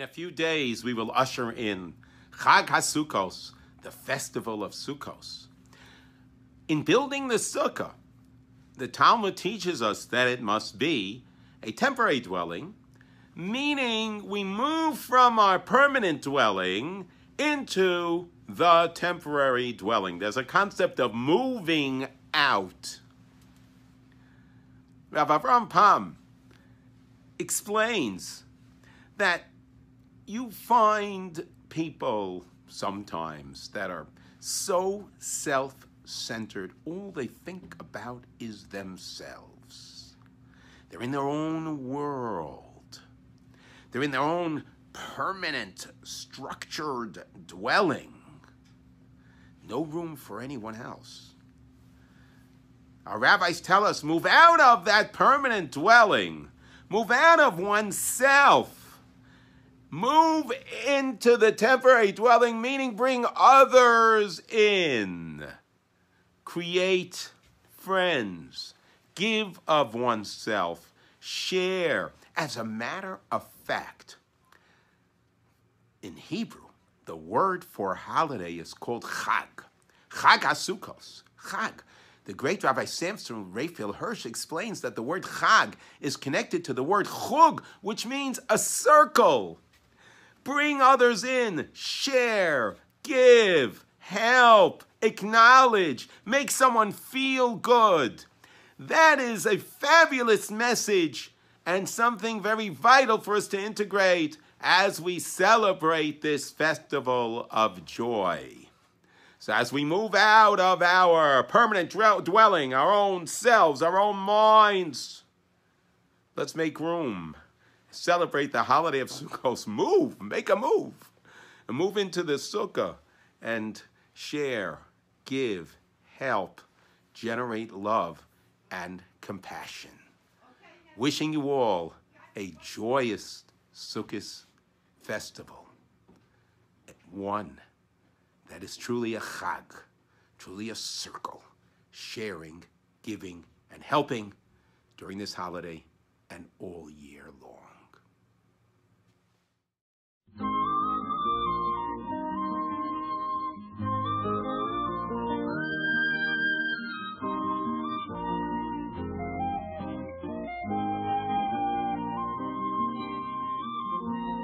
a few days, we will usher in Chag HaSukkos, the festival of Sukkos. In building the sukkah, the Talmud teaches us that it must be a temporary dwelling, meaning we move from our permanent dwelling into the temporary dwelling. There's a concept of moving out. Rav Avram Pam explains that you find people sometimes that are so self centered, all they think about is themselves. They're in their own world, they're in their own permanent, structured dwelling. No room for anyone else. Our rabbis tell us move out of that permanent dwelling, move out of oneself, move into the temporary dwelling, meaning bring others in, create friends, give of oneself, share. As a matter of fact, in Hebrew, the word for holiday is called Chag. Chag HaSukkos. Chag. The great Rabbi Samson Raphael Hirsch explains that the word Chag is connected to the word Chug, which means a circle. Bring others in, share, give, help, acknowledge, make someone feel good. That is a fabulous message and something very vital for us to integrate as we celebrate this festival of joy. So, as we move out of our permanent dwelling, our own selves, our own minds, let's make room. Celebrate the holiday of Sukkot. Move, make a move. And move into the Sukkah and share, give, help, generate love and compassion. Wishing you all a joyous Sukkot festival. One that is truly a chag, truly a circle, sharing, giving, and helping during this holiday and all year long.